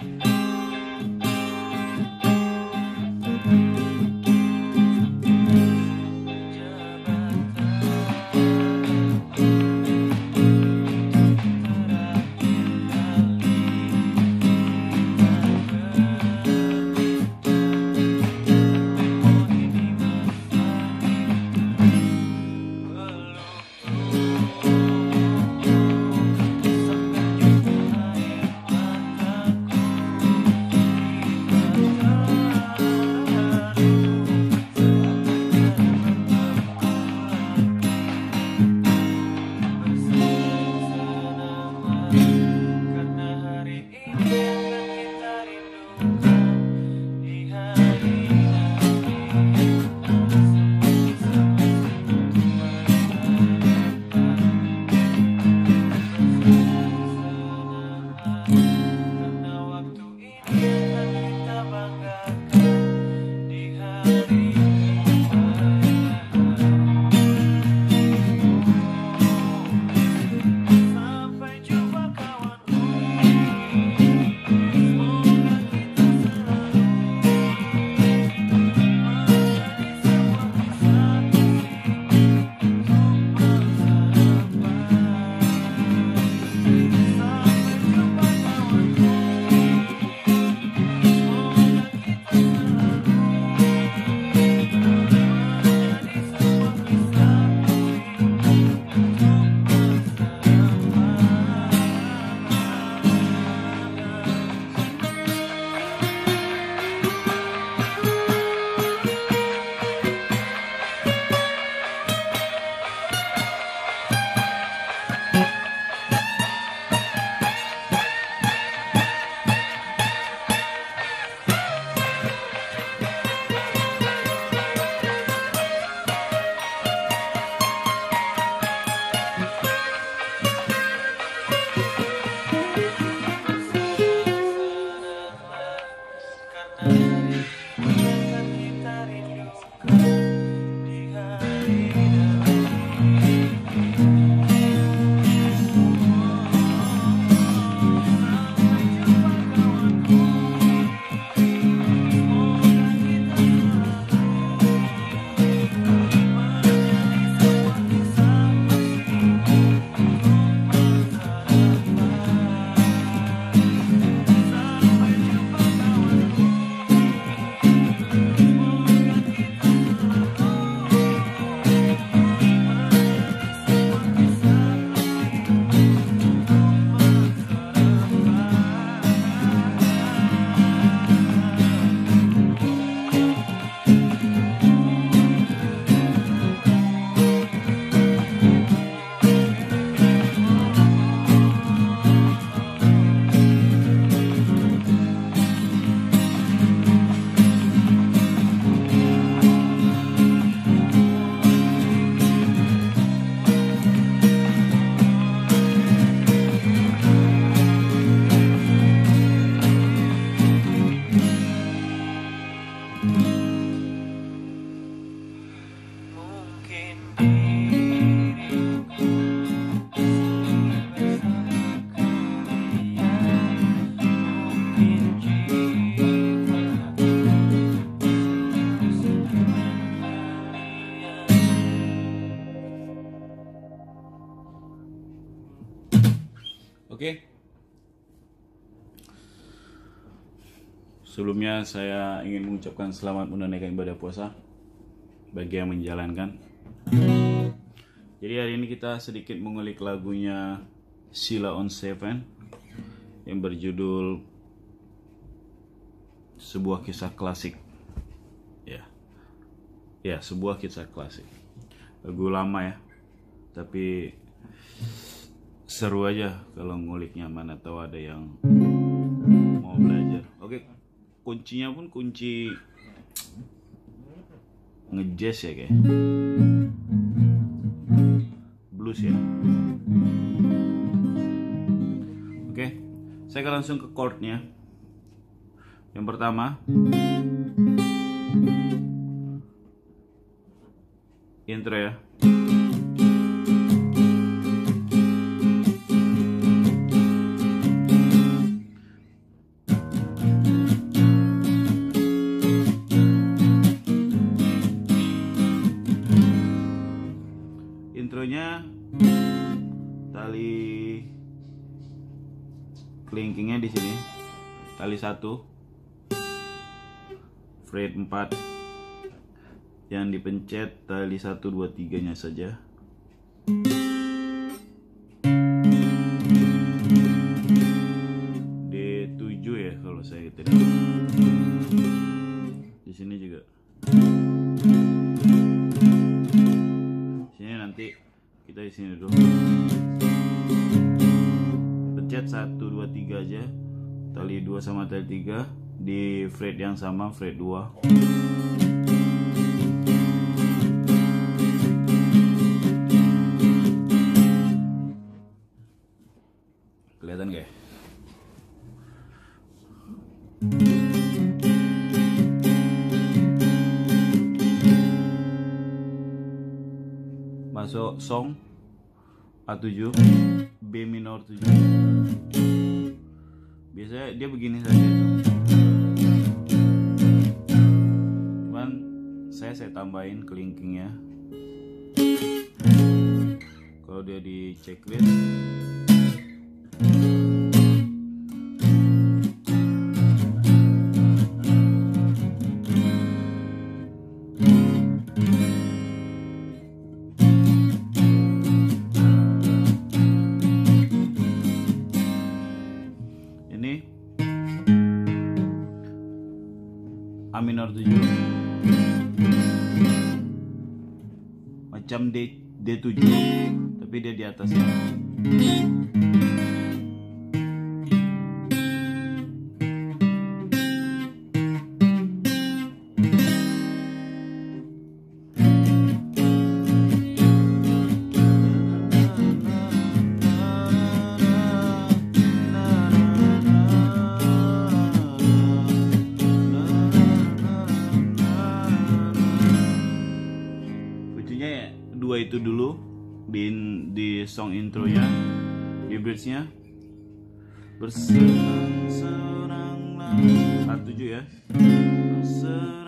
Bye. Sebelumnya saya ingin mengucapkan selamat menunaikan ibadah puasa bagi yang menjalankan. Jadi hari ini kita sedikit mengulik lagunya Sila on Seven yang berjudul sebuah kisah klasik. Ya, ya sebuah kisah klasik. Lagu lama ya, tapi seru aja kalau nguliknya mana tahu ada yang mau belajar. Oke, kuncinya pun kunci ngejazz ya kayak blues ya. Oke, saya akan langsung ke chordnya. Yang pertama, intro ya. Tali satu. Fret 4 yang dipencet tali 1 2 3 nya saja D7 ya kalau saya tidak di sini juga. Sini nanti kita di sini dulu. Pencet 1 2 3 aja tali 2 sama tali 3 di fret yang sama fret 2 kelihatan gak ya? masuk song A7 B minor 7 biasanya dia begini saja tuh. Cuman saya saya tambahin kelingkingnya. Kalau dia di checklist A minor 7 macam D D7 tapi dia di atasnya intronya di bridge-nya bersenang-senanglah A7 ya. Bersenanglah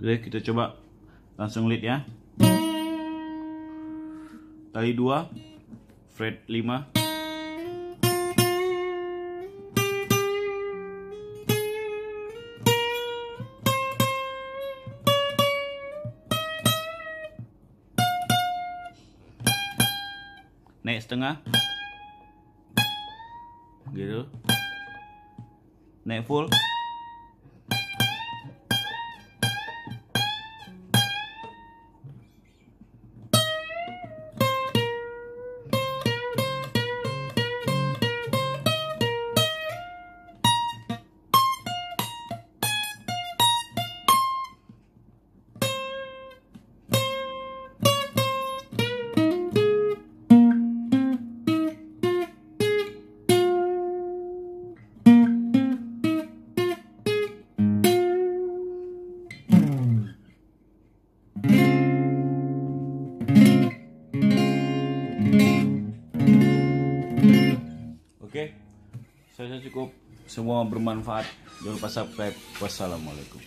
Oke, kita coba langsung lead ya. Tali 2 fret 5 Naik setengah. Gitu. Naik full semua bermanfaat. Jangan lupa subscribe. Wassalamualaikum